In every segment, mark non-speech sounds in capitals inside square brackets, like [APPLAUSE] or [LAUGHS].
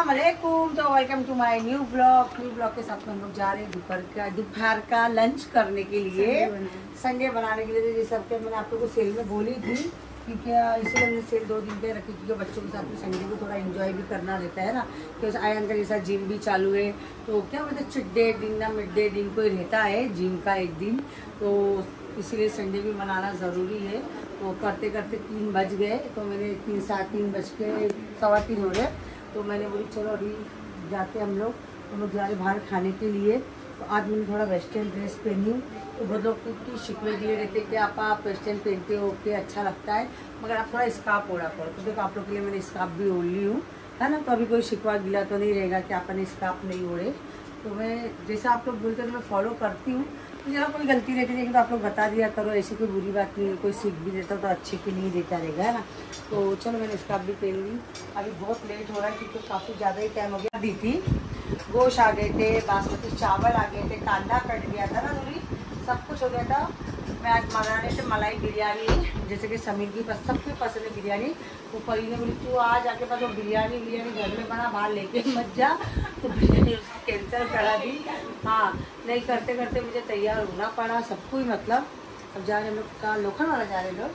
असलकुम तो welcome to my new vlog new vlog के साथ में हम लोग जा रहे हैं दोपहर का दोपहर का लंच करने के लिए। संडे बनाने के लिए। तो जैसे सबके मैंने आप लोगों को सेल में बोली थी क्योंकि इसलिए हमने सेल दो दिन पे रखी क्योंकि बच्चों के साथ में संडे को थोड़ा एंजॉय भी करना रहता है ना। क्योंकि आयन का जैसा जिम भी चालू है तो क्या बोलते चिट डे दिन ना मिड डे दिन कोई रहता है जिम का एक दिन। तो इसीलिए संडे भी मनाना ज़रूरी है। तो करते करते तीन बज गए तो मैंने तीन साढ़े तीन बज के सवा तीन हो गए तो मैंने बोली, चलो अभी जाते हम लोग हम लोग जा रहे बाहर खाने के लिए। तो आज मैंने थोड़ा वेस्टर्न ड्रेस पहनी। तो बहुत लोग की शिकवे लिए रहते कि, आप आप वेस्टर्न पहनते हो, के अच्छा लगता है। मगर आप थोड़ा स्कार्फ ओढ़ा करो। तो देखो, आप लोग के लिए मैंने स्कार्फ भी ओढ़ ली हूँ। है ना? तो अभी कोई शिकवा गिला तो नहीं रहेगा कि आपने स्कार्फ नहीं ओढ़े। तो मैं, जैसे आप लोग बोलते तो मैं फॉलो करती हूँ। जहाँ कोई गलती रहती है तो आप लोग बता दिया करो, ऐसी कोई बुरी बात नहीं है, कोई सीख भी देता तो अच्छे के लिए देता रहेगा, है ना? तो चलो मैंने स्कार्फ अभी पहन ली। अभी बहुत लेट हो रहा है क्योंकि काफ़ी ज़्यादा ही टाइम हो गया। दी थी। गोश आ गए थे, बासमती चावल आ गए थे, कांदा कट गया था ना थोड़ी सब कुछ हो गया था। मैं आज मंगाने से मलाई बिरयानी जैसे कि समीर की पस, सबकी पसंद है बिरयानी। तो परी ने बोली तू आज आके पास वो बिरयानी बिरयानी घर में बना बाहर लेके मत जा। तो बिरयानी उसकी कैंसिल करा दी। हाँ नहीं करते करते मुझे तैयार होना पड़ा सबको ही मतलब। अब जा रहे हम लोग कहाँ लोखंड वाला जा रहे लोग?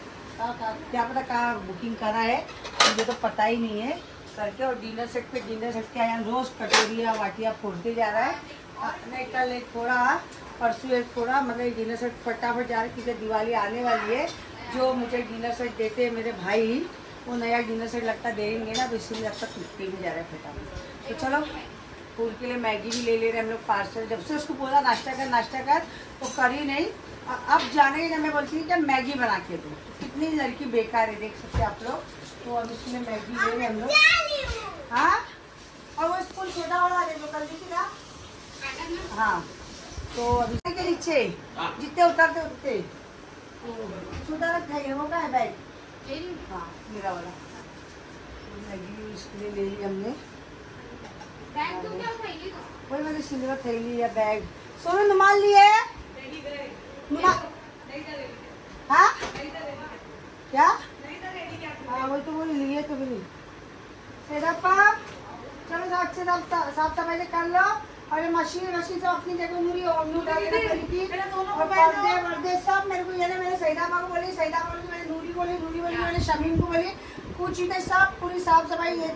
क्या पता कहाँ बुकिंग करा है? मुझे तो पता ही नहीं है। करके और डिनर सेट पे डिनर सेट के यहाँ रोज कटोरिया वाटिया फोड़ते जा रहा है। नहीं कल एक थोड़ा परसों एक थोड़ा मतलब डिनर सेट फटाफट जा रहा है, क्योंकि दिवाली आने वाली है। जो मुझे डिनर सेट देते हैं मेरे भाई, वो नया डिनर सेट लगता देंगे ना तो इसीलिए अब तक लिखते भी जा रहा है फटाफट। तो चलो, फूल के लिए मैगी भी ले ले रहे हैं हम लोग पार्सल। जब से उसको बोला, नाश्ता कर नाश्ता कर तो कर ही नहीं। अब जाने ही जब मैं बोलती हूँ कि मैगी बना के दो। कितनी लड़की बेकार है, देख सकते आप लोग। तो अब इसमें मैगी ले रहे हम लोग। हाँ? और वो स्कूल छोटा वाला दो कल देखी ना? हाँ। तो अभी के नीचे जितने उतरते उतरते छोटा रखा है. वो का है बैग हाँ मेरा वाला लिए ले ली हमने. वही मैंने सिल्वर थैली या बैग. सोनू नुमाल लिए हाँ? क्या हाँ वही तो बोली लिए तो बोली सेरप्पा चलो साफ़ से साफ़ सफ़ाई कर लो ये मशीन मशीन सब अपनी जगह नूरी और नूर पर्दे वर्दे सब मेरे को ये ना मैंने सईदाबा को बोली सईदाबा को मैंने नूरी बोली नूरी बोली मैंने शमीम को बोली। कुछ चीज़ें सब पूरी साफ़ सफ़ाई ये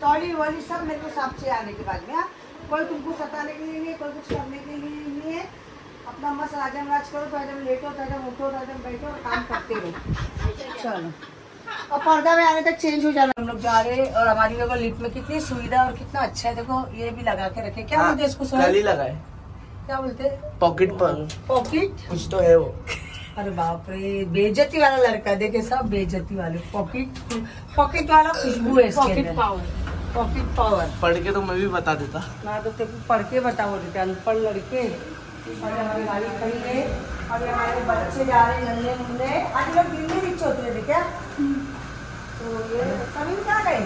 तौली वाली सब मेरे को साफ़ से आने के बाद में कोई तुमको सताने के लिए नहीं कोई कुछ करने के लिए नहीं है। अपना मस्त राजम राज करो तो एकदम लेटो तो एकदम उठो तो एकदम बैठो और काम करते रहो। [LAUGHS] चलो। और पर्दा में आने तक चेंज हो जाना। हम लोग जा रहे हैं और हमारी लोगों लिफ्ट में कितनी सुविधा और कितना अच्छा है देखो ये भी लगा के रखे। क्या बोलते इसको ही। लगाए क्या बोलते पॉकेट पर। पॉकेट कुछ तो है वो। अरे बाप रे बेजती वाला लड़का देखे सब बेजती वाले। पॉकेट पॉकेट वाला खुशबू है पॉकेट पावर पॉकेट पावर पढ़ के तो मैं भी बता देता। ना तो तेरे पढ़ के बताओ देते अनपढ़ लड़के। और हमारी गाड़ी खड़ी है। और हमारे बच्चे जा रहे हैं नन्हे मुन्ने आज लोग दिल्ली नीचे उतरे थे क्या? तो ये सभी क्या गए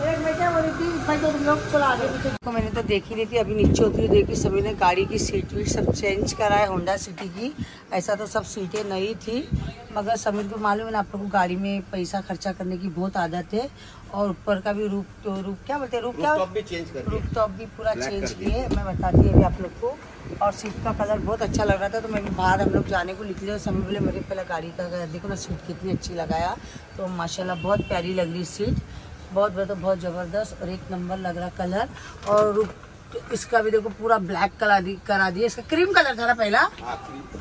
एक मैं क्या बोल थी भाई तो तुम लोग चलो आगे पीछे तो मैंने तो देखी नहीं थी अभी नीचे होती उतरी देखी सभी ने गाड़ी की सीट वीट सब चेंज करा है होंडा सिटी की। ऐसा तो सब सीटें नई थी मगर समीर को मालूम है ना आप लोग को गाड़ी में पैसा खर्चा करने की बहुत आदत है और ऊपर का भी रूप तो रूप क्या बोलते हैं रूप क्या? भी चेंज कर रूप टॉप भी पूरा चेंज किए मैं बताती हूँ अभी आप लोग को। और सीट का कलर बहुत अच्छा लग रहा था तो मैं भी बाहर हम लोग जाने को निकले और समय बोले मेरे पहले गाड़ी का देखो ना सीट कितनी अच्छी लगाया। तो माशाल्लाह बहुत प्यारी लग रही सीट। बहुत बहुत बहुत ज़बरदस्त और एक नंबर लग रहा कलर। और इसका भी देखो पूरा ब्लैक कलर दी करा दिया। इसका क्रीम कलर था ना पहला?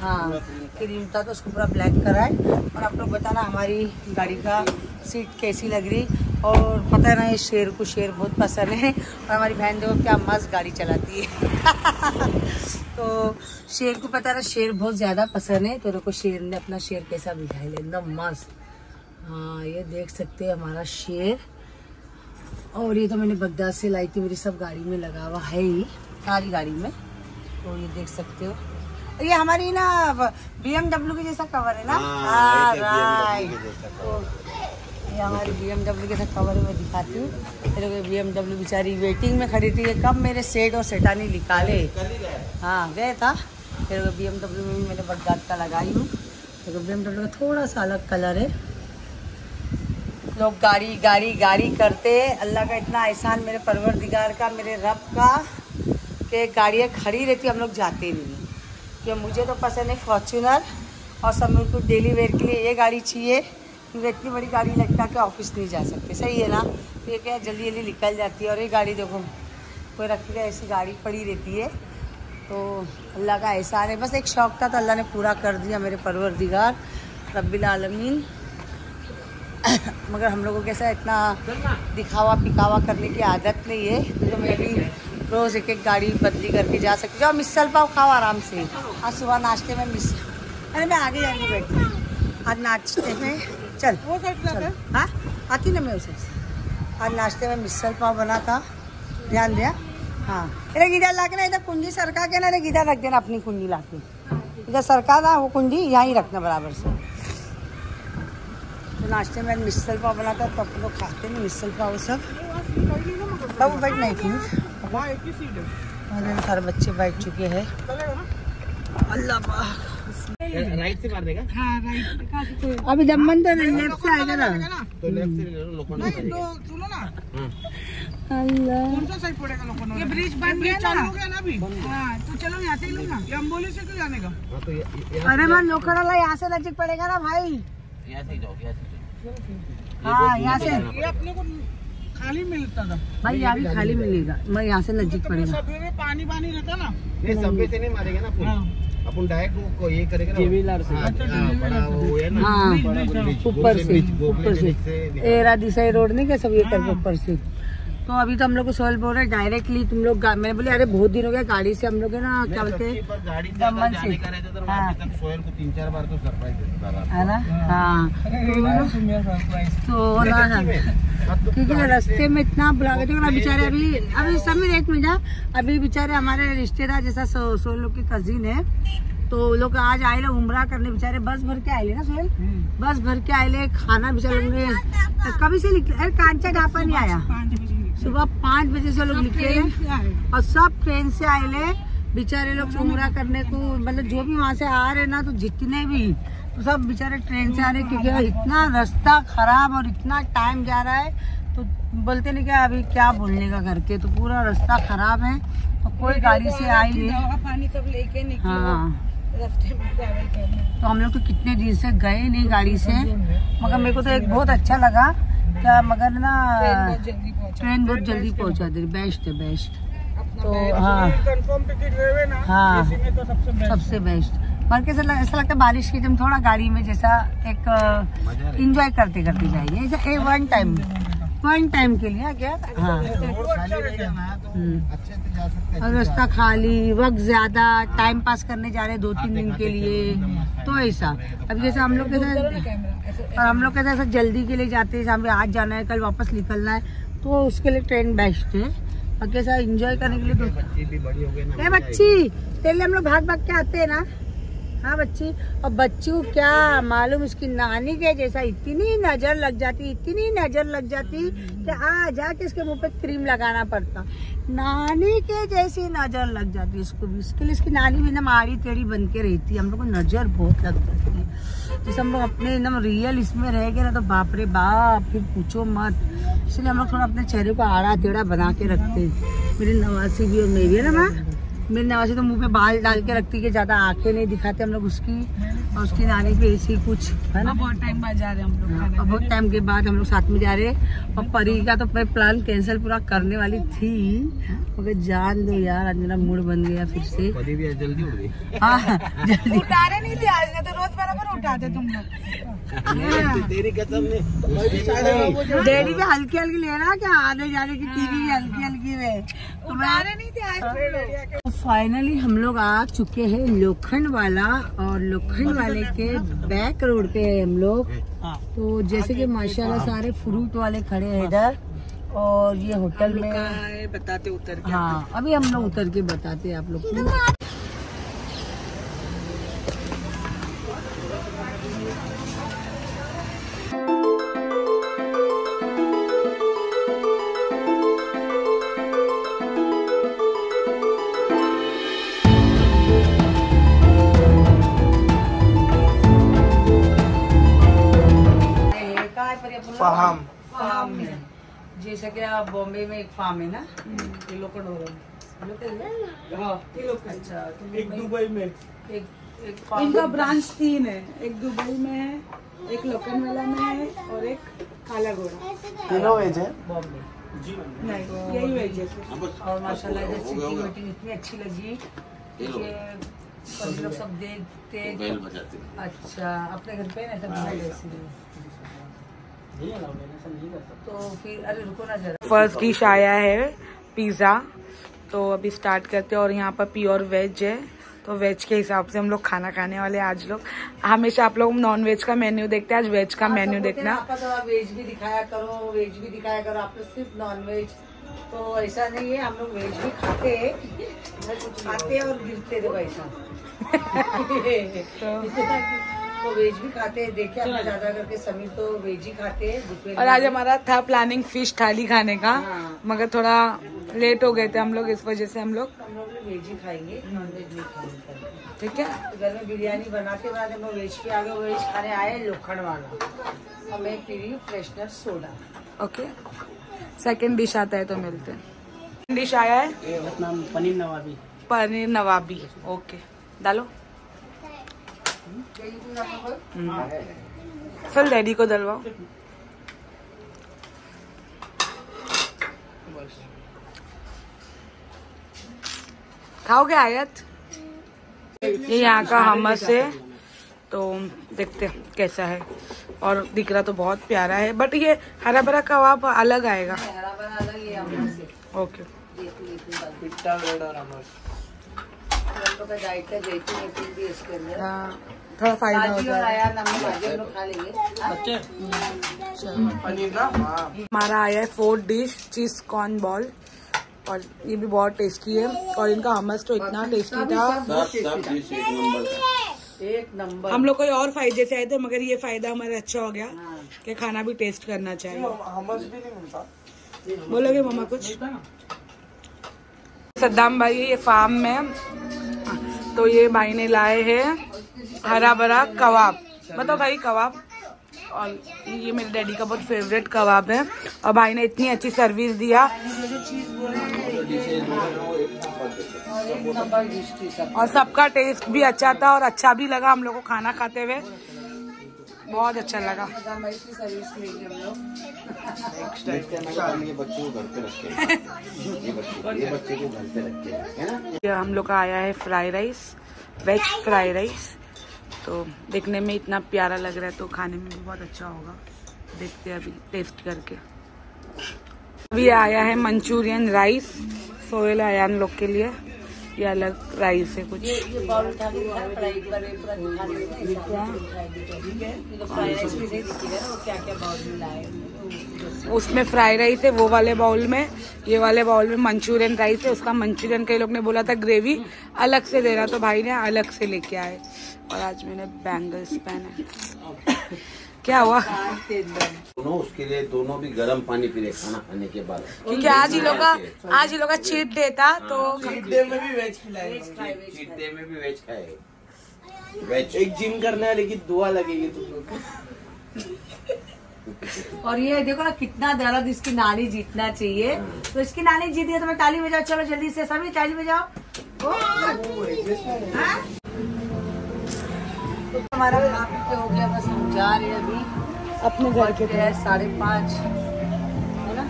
हाँ क्रीम। था। तो उसको पूरा ब्लैक कराए और आप लोग बताना हमारी गाड़ी का सीट कैसी लग रही। और पता है ना ये शेर को शेर बहुत पसंद है। और हमारी बहन देखो क्या मस्त गाड़ी चलाती है। [LAUGHS] तो शेर को पता है ना शेर बहुत ज़्यादा पसंद है तो देखो शेर ने अपना शेर कैसा बिठाई ले एकदम मस्त। हाँ ये देख सकते हैं हमारा शेर। और ये तो मैंने बगदाद से लाई थी मेरी सब गाड़ी में लगा हुआ है ही सारी गाड़ी में। तो ये देख सकते हो। ये हमारी ना बी एमडब्ल्यू के जैसा कवर है ना? हाँ राइट तो ये हमारी बी के साथ कवर मैं दिखाती हूँ। मेरे को बी बेचारी वेटिंग में खड़ी थी। कब मेरे सेट और सेटानी निकाले? हाँ गए था। फिर बी एमडब्ल्यू में भी मैंने बगदाद का लगाई हूँ। बी एमडब्ल्यू का थोड़ा सा अलग कलर है। लोग गाड़ी गाड़ी गाड़ी करते। अल्लाह का इतना एहसान मेरे परवरदिगार का, मेरे रब का, कि गाड़ियाँ खड़ी रहती, हम लोग जाते नहीं। कि मुझे तो पसंद है फॉर्चूनर और सब मेरे को डेली वेयर के लिए ये गाड़ी चाहिए। क्योंकि इतनी बड़ी गाड़ी लगता के ऑफ़िस नहीं जा सकते। सही है ना? तो ये क्या जल्दी जल्दी निकल जाती है। और ये गाड़ी देखो, कोई रखी ऐसी गाड़ी पड़ी रहती है। तो अल्लाह का एहसान है। बस एक शौक़ था तो अल्लाह ने पूरा कर दिया मेरे परवरदिगार, रब्बिल आलमीन। [COUGHS] मगर हम लोगों के साथ इतना दिखावा पिकावा करने की आदत नहीं है तो मैं भी रोज़ एक एक गाड़ी बदली करके जा सकती हूँ। और मिसल पाव खाओ आराम से। आज सुबह नाश्ते में मिस अरे मैं आगे जाएँगे बैठ आज नाश्ते में चल। वो साइड चल। हाँ? आती ना मैं उसे। आज नाश्ते में मिसल पाव बना था। ध्यान दिया? हाँ। अरे इधर ला के ना इधर कुंजी सरका के ना इधर रख देना अपनी कुंजी ला के। इधर सरका था वो कुंजी यहाँ ही रखना बराबर से। तो नाश्ते में मिसल पाव बना था तो अपन लोग खाते ना मिसल पाव सब। तब बैठ नहीं थी। ही है अरे सारे बच्चे बैठ चुके हैं। अल्लाह राइट से मार देगा? हाँ राइट अभी दमन तो लेफ़्ट से आएगा ना। तो लेफ़्ट से ले लो लोखंड नहीं तो सुनो ना। अल्लाह। कौन सा साइड पड़ेगा ये ब्रिज बन गया चालू हो गया ना अभी? हाँ तो चलो यहाँ से ही ये से क्यों जाने का? हाँ तो अरे मैं लोखंड यहाँ से नज़दीक पड़ेगा ना भाई। यहाँ से जाओ यहाँ से। हाँ यहाँ से। ये अपने को खाली मिलता था। भाई यहाँ भी खाली मिलेगा। मैं यहाँ से नज़दीक पड़ेगा। सवेरे पानी पानी रहता ना। ये सबवे से नहीं मारेगा ना हाँ। अपन डायरेक्ट वो ये करेगा ना। केवीलर से। हाँ, बड़ा वो है ना। हाँ ऊपर से ऊपर से एरा दिशा रोड नहीं क्या सब ये करके ऊपर से? तो अभी तो हम लोग को सोल बोल रहे हैं डायरेक्टली तुम लोग मैंने बोले अरे बहुत दिन हो गया गाड़ी से हम लोग है ना क्या बोलते हैं गाड़ी से दमन से। तो हाँ। तो सरप्राइज़ है ना? हाँ। तो ना में। तो क्योंकि रास्ते में इतना बुला देखो ना बेचारे अभी अभी समीर एक मिनट हाँ। अभी बेचारे हमारे रिश्तेदार जैसा सो, सोहेल लोग की कजिन है। तो वो लोग आज आए उमरा करने बेचारे बस भर के आए ना सोहेल बस भर के आए ले खाना बेचारे कभी से निकले अरे कांचा ढापा नहीं आया। सुबह पाँच बजे से लोग निकले और सब ट्रेन से आए ले। बेचारे लोग उमरा करने को मतलब जो भी वहाँ से आ रहे ना तो जितने भी तो सब बेचारे ट्रेन से आ रहे क्योंकि इतना रास्ता खराब और इतना टाइम जा रहा है तो बोलते नहीं क्या अभी क्या बोलने का करके तो पूरा रास्ता खराब है तो कोई गाड़ी से आई नहीं। पानी सब लेके हाँ। तो हम लोग तो कितने दिन से गए नहीं गाड़ी से मगर मेरे को तो एक बहुत अच्छा लगा क्या मगर ना ट्रेन बहुत जल्दी पहुँचा दे बेस्ट है बेस्ट तो, हाँ। कंफर्म टिकट रेवे ना हाँ। तो सबसे बेस्ट सबसे बेस्ट पर ऐसा लगता है बारिश के टाइम थोड़ा गाड़ी में जैसा एक इंजॉय करते करते जाइए। A one time one time के। लिए क्या? हाँ। ना तो हम्म। अच्छे से जा सकते और रास्ता खाली वक्त ज़्यादा टाइम पास करने जा रहे हैं दो तीन दिन के लिए। तो ऐसा। अब जैसे हम लोग के साथ और हम लोग कैसे ऐसा जल्दी के लिए जाते हैं जहाँ आज जाना है कल वापस निकलना है। तो उसके लिए ट्रेन बेस्ट है। और कैसा इंजॉय करने के लिए तो बच्ची भी बड़ी हो गई ना बच्ची तेरे लिए हम लोग भाग भाग के आते हैं ना? हाँ बच्ची, और बच्चू क्या मालूम उसकी नानी के जैसा इतनी नज़र लग जाती, इतनी नज़र लग जाती कि आ जाके इसके मुँह पे क्रीम लगाना पड़ता। नानी के जैसी नज़र लग जाती इसको भी। इसके लिए इसकी नानी भी एकदम आड़ी टेढ़ी बन के रहती है। हम लोग को नज़र बहुत लग जाती है। जैसे हम लोग अपने एकदम रियल इसमें रह गए ना तो बाप रे बाप, फिर पूछो मत। इसलिए हम लोग थोड़ा अपने चेहरे को आड़ा टेढ़ा बना के रखते हैं। मेरी नवासी भी और मेरी है ना माँ? मेरी नवासी तो मुँह पे बाल डाल के रखती है ज़्यादा आँखें नहीं दिखाते हम लोग उसकी और उसकी नानी पे ऐसी कुछ है ना? बहुत टाइम बाद जा रहे हैं हम लोग हाँ, और बहुत टाइम के बाद हम लोग साथ में जा रहे हैं। और परी का तो मैं प्लान कैंसिल पूरा करने वाली थी। मगर जान दो यार आज मेरा मूड बन गया फिर से। जल्दी उड़ गई। हाँ जल्दी। उतारे नहीं थे आज तो रोज बराबर उठाते तुम लोग। तेरी कसम ने डेली भी हल्की हल्की लेना क्या? आने जाने की टीवी भी हल्की हल्की में तो मैं उतारे नहीं थे आज। फाइनली हम लोग आ चुके हैं लोखंड वाला और लोखंड वाले के बैक रोड पे है हम लोग। तो जैसे कि माशाल्लाह सारे फ्रूट वाले खड़े हैं इधर। और ये होटल में में बताते उतर के हाँ अभी हम लोग उतर के बताते हैं आप लोग। को जैसे बॉम्बे में एक फार्म है ना? ये लोकल हो हाँ? अच्छा तो एक दुबई में। एक एक इनका ब्रांच तीन है। एक दुबई में है एक लोकनवाला में है और एक काला घोड़ा तीनों वेज है? बॉम्बे। नहीं यही वेज है और माशाल्लाह सीटिंग मीटिंग इतनी अच्छी लगी। कि लोग। सब देखते अच्छा अपने घर पे ना तब इसलिए तो फिर अरे रुको ना जरा। फ़र्स्ट डिश आया है पिज़्ज़ा तो अभी स्टार्ट करते हैं और यहाँ पर प्योर वेज है। तो वेज के हिसाब से हम लोग खाना खाने वाले आज लोग। हमेशा आप लोग नॉन वेज का मेन्यू देखते हैं आज वेज का मेन्यू देखना। वेज भी दिखाया करो वेज भी दिखाया करो आप लोग सिर्फ़ नॉन वेज तो ऐसा नहीं है हम लोग वेज भी खाते हैं। खाते और गिरते थे पैसा [LAUGHS] [LAUGHS] तो वेज भी खाते हैं। देखिए आप ज़्यादा करके समीर तो वेज ही खाते हैं और आज हमारा था प्लानिंग फ़िश थाली खाने का हाँ। मगर थोड़ा लेट हो गए थे हम लोग इस वजह से हम लोग हम लोग वेज ही खाएँगे नॉन वेज नहीं खाएँगे। ठीक है? तो घर में बिरयानी बनाते बनाते हम लोग वेज पे आ गए वेज खाने आए लोखंड वाला। और मैं पी रही हूँ freshener soda okay second dish आता है तो मिलते हैं। डिश आया है? पनीर नवाबी। पनीर नवाबी। ओके डालो। चल डैडी को दलवाओ खाओगे आयत? ये यहाँ का हमस है। तो देखते कैसा है। और दिख रहा तो बहुत प्यारा है बट ये हरा भरा कबाब अलग आएगा। ओके डाइट का जैतून है फिर भी इसके अंदर हाँ, थोड़ा फ़ायदा है। ना? हाँ। हमारा आया है fourth dish cheese corn ball और ये भी बहुत टेस्टी है। और इनका हमस तो इतना टेस्टी था। एक नंबर हम लोग कोई और फ़ायदे से आए थे मगर ये फ़ायदा हमारा अच्छा हो गया हाँ। कि खाना भी टेस्ट करना चाहिए। हमस भी नहीं मिलता। बोलोगे मम्मा कुछ? सद्दाम भाई ये फार्म में तो ये भाई ने लाए हैं हरा भरा कबाब। बताओ भाई, कबाब। और ये मेरे डैडी का बहुत फेवरेट कबाब है। और भाई ने इतनी अच्छी सर्विस दिया। और सबका टेस्ट भी अच्छा था और अच्छा भी लगा हम लोग को खाना खाते हुए। बहुत अच्छा लगा। सर्विस हम ये बच्चों को घर पे रखे हैं। ये बच्चे ये बच्चे को घर पे रखे हैं, है ना ये हम लोग का आया है fry rice veg fry rice. तो देखने में इतना प्यारा लग रहा है तो खाने में भी बहुत अच्छा होगा। देखते हैं अभी टेस्ट करके। अभी आया है मंचूरियन राइस सोहेल आयान लोग के लिए। ये अलग राइस है कुछ। ये ये बाउल। उसमें फ्राई राइस है वो वाले बाउल में ये वाले बाउल में मंचूरियन राइस है उसका मंचूरियन कई लोग ने बोला था ग्रेवी अलग से देना तो भाई ने अलग से लेके आए। और आज मैंने बैंगल्स पहने। क्या हुआ? दोनों उसके लिए दोनों भी गर्म पानी पी रहे खाना खाने के बाद। क्योंकि आज ही लोग का आज ही लोग का चीट डे था तो डे में भी वेज खिलाएँगे। चीट डे में भी वेज खाए वेज एक जिम करने वाले की दुआ लगेगी तुम लोग को। और ये देखो ना कितना दर्द इसकी नानी जीतना चाहिए। तो इसकी नानी जीत गई तो मैं ताली बजाओ चलो जल्दी से सभी ताली बजाओ। ओ, हाँ? तो हमारा खा पी के हो गया बस हम जा रहे हैं अभी। अपने घर के है साढ़े पाँच। है ना?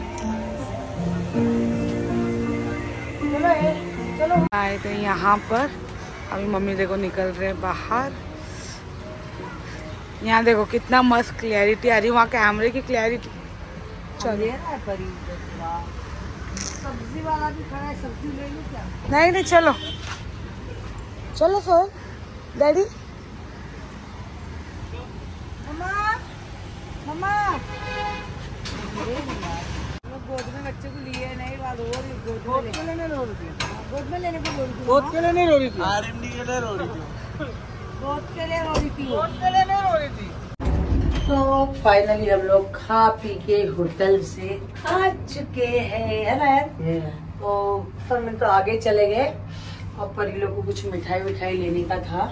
चलो ए, चलो। आए थे यहाँ पर। अभी मम्मी देखो निकल रहे हैं बाहर। यहाँ देखो कितना मस्त क्लैरिटी आ रही है। वहाँ कैमरे की क्लैरिटी चलिए ना परी सब्ज़ी वाला भी खड़ा है सब्ज़ी ले लो क्या? नहीं नहीं चलो। चलो सोहल डैडी मम्मा मम्मा गोद में बच्चे को लिए नहीं बात हो रही गोद में लेने रो रही थी। गोद में लेने को बोल रही थी गोद के लिए नहीं रो रही थी। आरएमडी के लिए रो रही थी। गोद के लिए रो रही थी गोद के लिए नहीं रो रही थी। तो फाइनली हम लोग खा पी के होटल से आ चुके हैं है ना यार? तो तो आगे चले गए। और परी लोग को कुछ मिठाई विठाई लेने का था।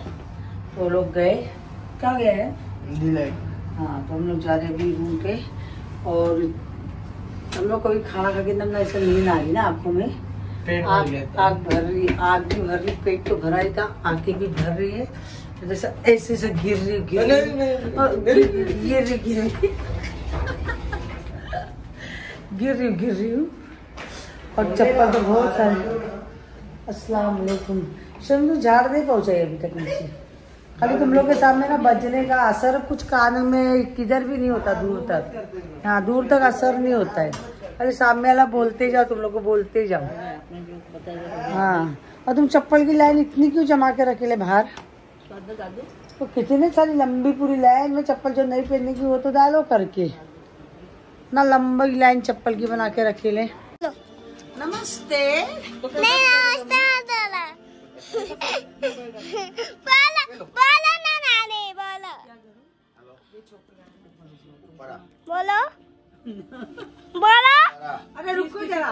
तो लोग गए। कहाँ गए हैं? डिलाइट हाँ तो हम लोग जा रहे हैं अभी रूम पे। और हम लोग कभी खाना खा के एकदम ऐसा नींद आ रही ना आँखों में। आग आग भर रही आग भी भर रही पेट तो भरा ही था आँखें भी भर रही है। जैसे ऐसे ऐसे गिर रही गिर रही। गिर रही गिर रही। गिर रही हूँ, गिर रही। हूँ और चप्पल तो बहुत सारे। अस्सलाम वालेकुम। शर्म तो झाड़ नहीं पहुंचाई अभी तक नीचे खाली तुम लोग के सामने ना बजने का असर कुछ कान में किधर भी नहीं होता दूर तक। हाँ दूर तक असर नहीं होता है। खाली सामने वाला बोलते जाओ तुम लोग को बोलते जाओ। हाँ और तुम चप्पल की लाइन इतनी क्यों जमा के रखे ले बाहर? तो कितनी सारी लंबी पूरी लाइन में चप्पल जो नहीं पहनने की वो तो डालो करके। ना लंबी लाइन चप्पल की बना के रखे ले। नमस्ते। बोलो बोलो अरे रुको जरा।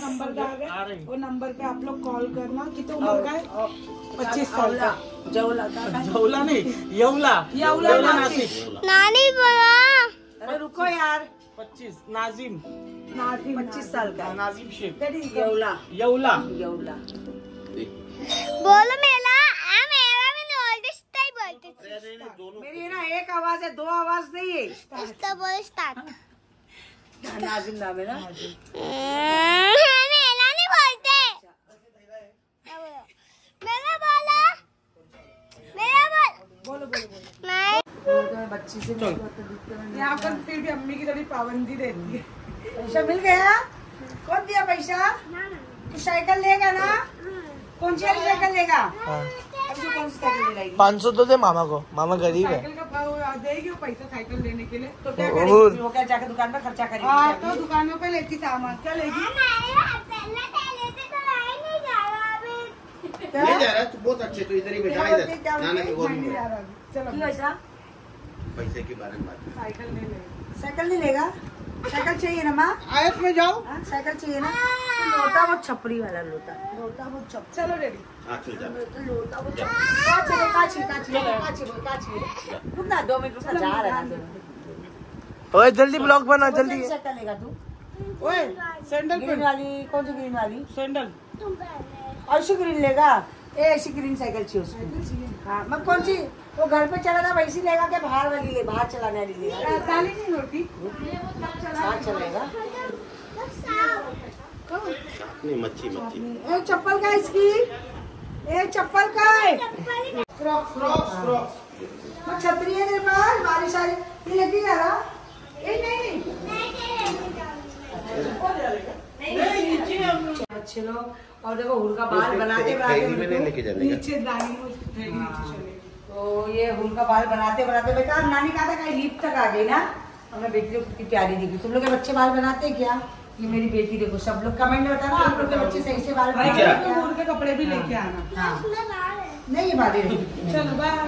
नंबर वो नंबर पे आप लोग कॉल करना कितने उम्र का है। पच्चीस साल का। जवला का जौला नहीं यौला। यौला नासिक नानी बोलो। अरे रुको यार। पच्चीस नाजिम। पच्चीस साल का नाजिम शेख। यौला। यौला। यौला। बोलो मेला। आ मेरा भी नोटिस टाइप बोलते मेरी ना एक आवाज़ है दो आवाज़ नहीं है। इसका बोलो स्टार्ट नाजिम नाम है ना। मेला नहीं बोलते। क्या बोलो? मेरा बोलो। बोल। नहीं बच्ची से यहाँ पर फिर भी अम्मी की थोड़ी पाबंदी रहती है। पैसा मिल गया? कौन दिया पैसा? तू साइकिल लेगा ना? कौन सी वाली साइकिल लेगा अब तू कौन सी साइकिल दिलाएगी? पाँच सौ तो दे मामा को। मामा गरीब है। साइकिल का भाव देगी वो पैसा साइकिल लेने के लिए। तो क्या करेगी? वो क्या जाकर दुकान में खर्चा करेगी? हाँ तो दुकानों पे लेती सामान। क्या लेगी? नहीं जा रहा तू बहुत अच्छे तो इधर ही बैठा इधर। नाना के गोद में जा रहा अभी। चलो। क्यों ऐसा पैसे के बारे में बात साइकिल नहीं लेगा? साइकिल चाहिए ना माँ? आयत में जाओ। हाँ, साइकिल चाहिए ना। तो लोटा वो छपरी वाला लोटा। लोटा वो छप चलो रेडी हाँ चल जा लोटा वो छप काची रे, काची काची काची। बोल ना दो मिनट रुक ना जा रहा है ओए जल्दी ब्लॉग बना जल्दी। साइकिल लेगा तू। ओए सैंडल ग्रीन वाली कौन सी ग्रीन वाली? सैंडल ऐसी ग्रीन लेगा। ए ऐसी ग्रीन साइकिल चाहिए उसको। हाँ मैं कौन सी? वो घर पे चला था वैसी लेगा क्या? बाहर वाली ले बाहर चलाने वाली लेगा दाली नहीं रोटी। बाहर चलेगा। नहीं मच्छी मच्छी। ए चप्पल का इसकी। ए चप्पल का। है वो छतरी है तेरे पास बारिश आ रही ये लेके जा रहा। ए नहीं नहीं। अच्छे लोग और देखो हुल का बाल बनाते बनाते में नहीं का। नीचे में उसकी थैली नीचे चले तो ये उनका बाल बनाते बनाते बेटा नानी कहा था कहीं लीप तक आ गई ना? और मैं बेटी को कितनी प्यारी दिखी। तुम लोग के बच्चे बाल बनाते क्या? ये मेरी बेटी देखो सब लोग कमेंट में बताना आप लोग के बच्चे सही से बाल बनाते हैं तो? उनके कपड़े भी लेके आना। हाँ। नहीं ये बात है चलो बाय।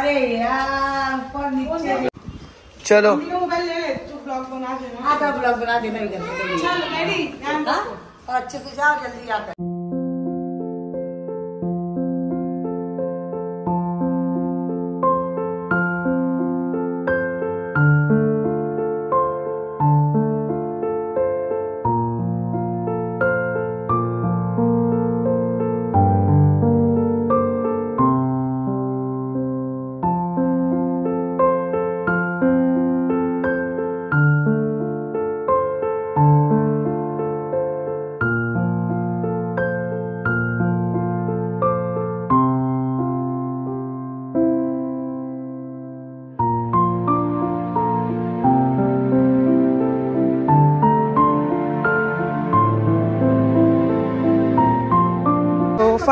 अरे यार ऊपर नीचे। चलो। मोबाइल ले ले तू ब्लॉग बना देना। हाँ तो ब्लॉग बना देना के चल हाँ? रखो और अच्छे से जाओ जल्दी आकर तो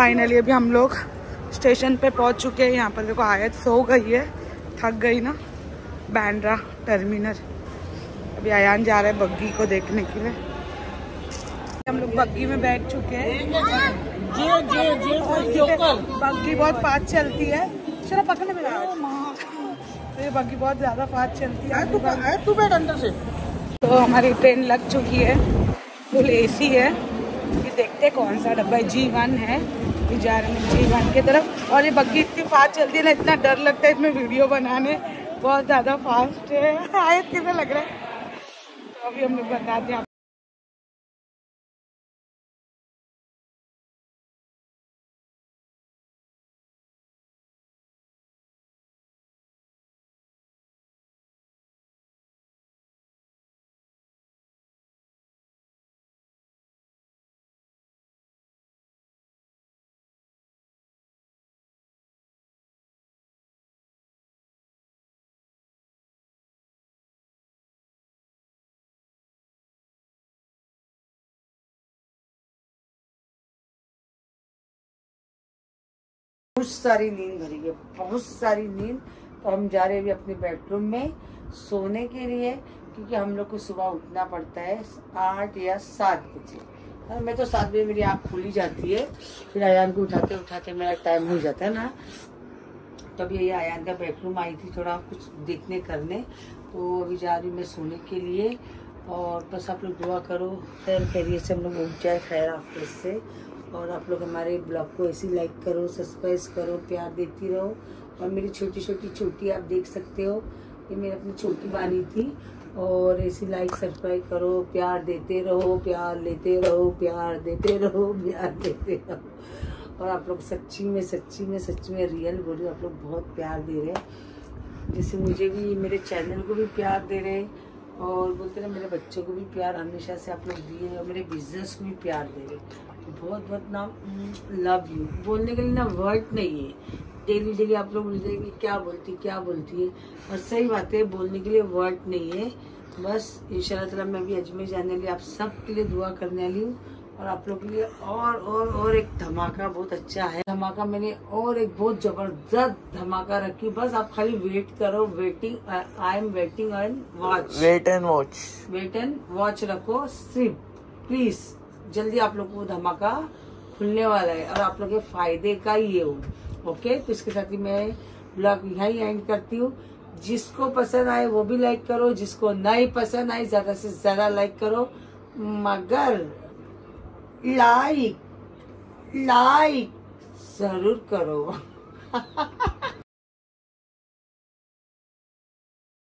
फाइनली अभी हम लोग स्टेशन पे पहुँच चुके हैं। यहाँ पर देखो आयत सो गई है। थक गई ना? बैंड्रा टर्मिनल अभी आयान जा रहा है बग्गी को देखने के लिए। हम लोग बग्गी में बैठ चुके हैं। बग्गी बहुत फास्ट चलती है। चलो पकड़ने में तो ये बग्गी बहुत ज़्यादा फास्ट चलती है। तू बैठ अंदर से। तो हमारी ट्रेन लग चुकी है। फुल एसी है। देखते कौन सा डब्बा जी वन है। ये जा रहे हैं जी घाट की तरफ़। और ये बग्घी इतनी फास्ट चलती है ना, इतना डर लगता है इसमें वीडियो बनाने। बहुत ज़्यादा फास्ट है। [LAUGHS] आयत कितना लग रहा है? तो अभी हम लोग बताते दिया बहुत सारी नींद भरी है, बहुत सारी नींद। तो हम जा रहे हैं अभी अपने बेडरूम में सोने के लिए, क्योंकि हम लोग को सुबह उठना पड़ता है आठ या सात बजे। और मैं तो सात बजे मेरी आँख खुली जाती है, फिर आयान को उठाते उठाते मेरा टाइम हो जाता है ना। तब ये आयान का बेडरूम आई थी थोड़ा कुछ देखने करने तो अभी जा रही हूँ मैं सोने के लिए। और बस आप लोग दुआ करो, खैर खैरियत से हम लोग उठ जाए, खैर आफियत से। और आप लोग हमारे ब्लॉग को ऐसे लाइक करो सब्सक्राइब करो, प्यार देती रहो। और मेरी छोटी छोटी छोटी आप देख सकते हो, ये मेरी अपनी छोटी बानी थी। और ऐसी लाइक सब्सक्राइब करो, प्यार देते रहो, प्यार लेते रहो, प्यार देते रहो, प्यार देते रहो। और आप लोग सच्ची में सच्ची में सच्ची में रियल बोल आप लोग बहुत प्यार दे रहे हैं। जैसे मुझे भी, मेरे चैनल को भी प्यार दे रहे और बोलते ना मेरे बच्चों को भी प्यार हमेशा से आप लोग दिए और मेरे बिज़नेस को भी प्यार दे रहे तो बहुत बहुत नाम लव यू बोलने के लिए ना वर्ड नहीं है। डेली डेली आप लोग बोलते हैं कि क्या बोलती क्या बोलती है। और सही बात है बोलने के लिए वर्ड नहीं है। बस इन तला मैं भी अजमेर जाने लिए आप सब के लिए दुआ करने वाली हूँ। और आप लोग के लिए और और और एक धमाका बहुत अच्छा है। धमाका मैंने और एक बहुत ज़बरदस्त धमाका रखी बस आप खाली वेट करो waiting I am waiting and watch wait and watch wait and watch रखो सिर्फ़ प्लीज़ जल्दी आप लोग को धमाका खुलने वाला है और आप लोग के फ़ायदे का ही है। ओके तो इसके साथ ही मैं ब्लॉग यहीं एंड करती हूँ। जिसको पसंद आए वो भी लाइक करो, जिसको नहीं पसंद आए ज़्यादा से ज़्यादा लाइक करो। मगर लाइक लाइक ज़रूर करो। [LAUGHS]